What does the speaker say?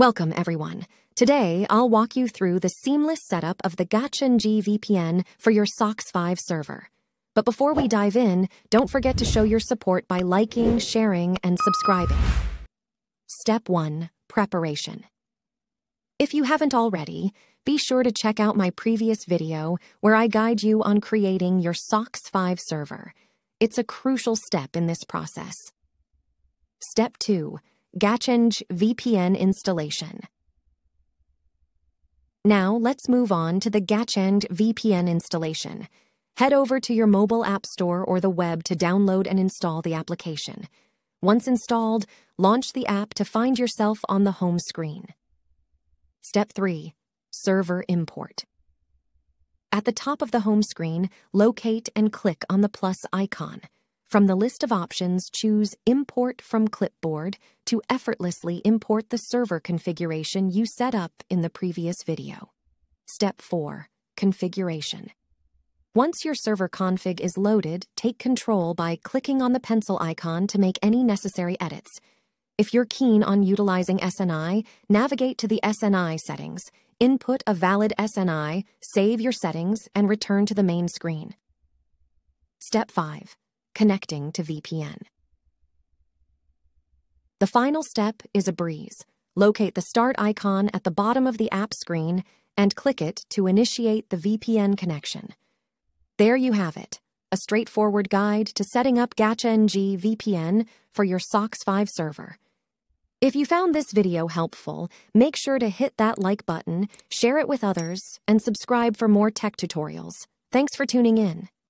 Welcome, everyone. Today, I'll walk you through the seamless setup of the GatchaNG VPN for your SOCKS 5 server. But before we dive in, don't forget to show your support by liking, sharing, and subscribing. Step 1 Preparation. If you haven't already, be sure to check out my previous video where I guide you on creating your SOCKS 5 server. It's a crucial step in this process. Step 2 GatchaNG VPN installation. Now, let's move on to the GatchaNG VPN installation. Head over to your mobile app store or the web to download and install the application. Once installed, launch the app to find yourself on the home screen. Step 3 Server Import. At the top of the home screen, locate and click on the plus icon. From the list of options, choose Import from Clipboard to effortlessly import the server configuration you set up in the previous video. Step 4. Configuration. Once your server config is loaded, take control by clicking on the pencil icon to make any necessary edits. If you're keen on utilizing SNI, navigate to the SNI settings, input a valid SNI, save your settings, and return to the main screen. Step 5 connecting to VPN. The final step is a breeze. Locate the start icon at the bottom of the app screen and click it to initiate the VPN connection. There you have it, a straightforward guide to setting up GatchaNG VPN for your SOCKS 5 server. If you found this video helpful, make sure to hit that like button, share it with others, and subscribe for more tech tutorials. Thanks for tuning in.